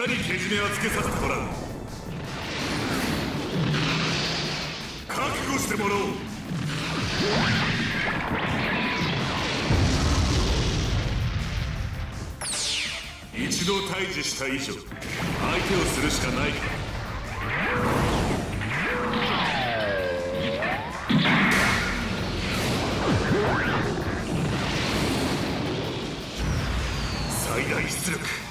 かにけじめはつけさせてもらう。覚悟してもらおう。一度退治した以上相手をするしかない最大出力。